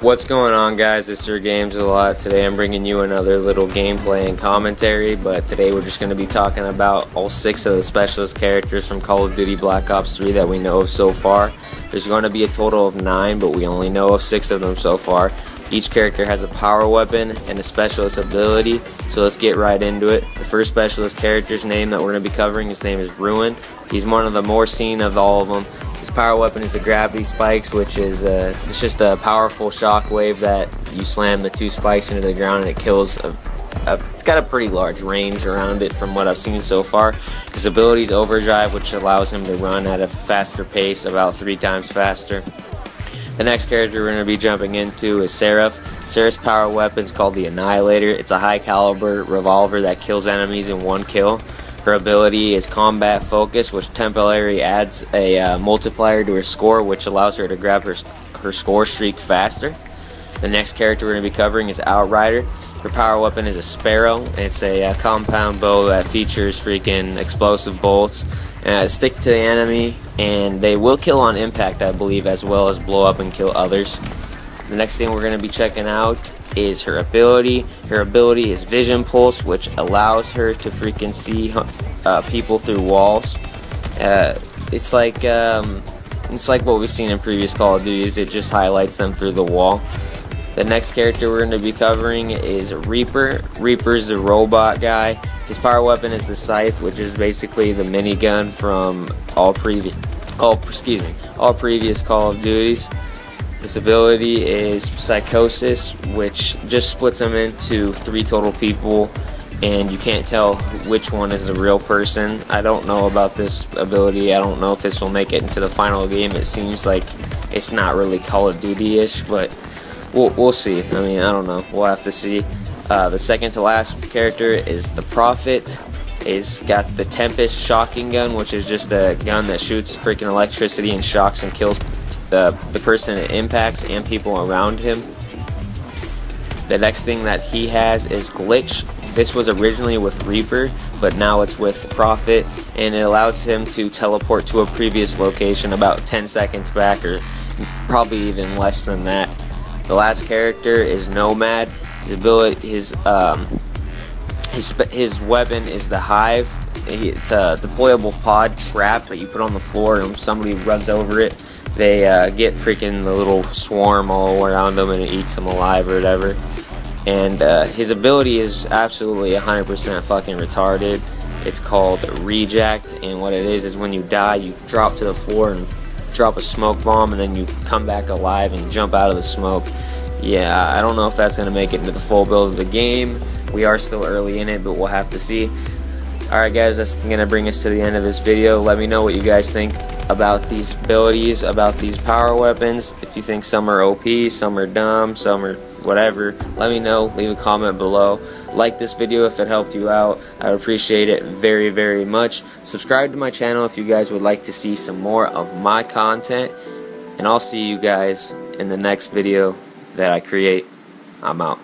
What's going on guys, it's Sir Games a lot. Today I'm bringing you another little gameplay and commentary, but today we're just going to be talking about all six of the specialist characters from Call of Duty Black Ops 3 that we know of so far. There's going to be a total of nine, but we only know of six of them so far. Each character has a power weapon and a specialist ability, so let's get right into it. The first specialist character's name that we're going to be covering, his name is Ruin. He's one of the more seen of all of them. His power weapon is the gravity spikes, which is uh, it's just a powerful shock wave that you slam the two spikes into the ground and it kills. A, a, it's got a pretty large range around it from what I've seen so far. His ability is overdrive, which allows him to run at a faster pace, about three times faster. The next character we're going to be jumping into is Seraph. Seraph's power weapon is called the Annihilator. It's a high caliber revolver that kills enemies in one kill. Her ability is Combat Focus, which temporarily adds a uh, multiplier to her score, which allows her to grab her, her score streak faster. The next character we're going to be covering is Outrider. Her power weapon is a Sparrow. It's a uh, compound bow that features freaking explosive bolts. Uh, stick to the enemy, and they will kill on impact, I believe, as well as blow up and kill others. The next thing we're going to be checking out is her ability. Her ability is Vision Pulse, which allows her to freaking see uh, people through walls. Uh, it's like um, it's like what we've seen in previous Call of Duties. It just highlights them through the wall. The next character we're going to be covering is Reaper. Reaper's the robot guy. His power weapon is the Scythe, which is basically the minigun from all previous, all excuse me, all previous Call of Duties. This ability is Psychosis, which just splits them into three total people, and you can't tell which one is the real person. I don't know about this ability. I don't know if this will make it into the final game. It seems like it's not really Call of Duty-ish, but we'll, we'll see. I mean, I don't know. We'll have to see. Uh, the second to last character is the Prophet. He's got the Tempest shocking gun, which is just a gun that shoots freaking electricity and shocks and kills the, the person it impacts and people around him. The next thing that he has is Glitch. This was originally with Reaper, but now it's with Prophet, and it allows him to teleport to a previous location about 10 seconds back, or probably even less than that. The last character is Nomad. His ability, his um, his his weapon is the Hive. It's a deployable pod trap that you put on the floor, and somebody runs over it they uh, get freaking the little swarm all around them and it eats them alive or whatever. And uh, his ability is absolutely 100% fucking retarded. It's called Rejack, and what it is is when you die, you drop to the floor and drop a smoke bomb, and then you come back alive and jump out of the smoke. Yeah, I don't know if that's going to make it into the full build of the game. We are still early in it, but we'll have to see. Alright guys, that's going to bring us to the end of this video. Let me know what you guys think about these abilities, about these power weapons. If you think some are OP, some are dumb, some are whatever, let me know. Leave a comment below. Like this video if it helped you out. I would appreciate it very, very much. Subscribe to my channel if you guys would like to see some more of my content. And I'll see you guys in the next video that I create. I'm out.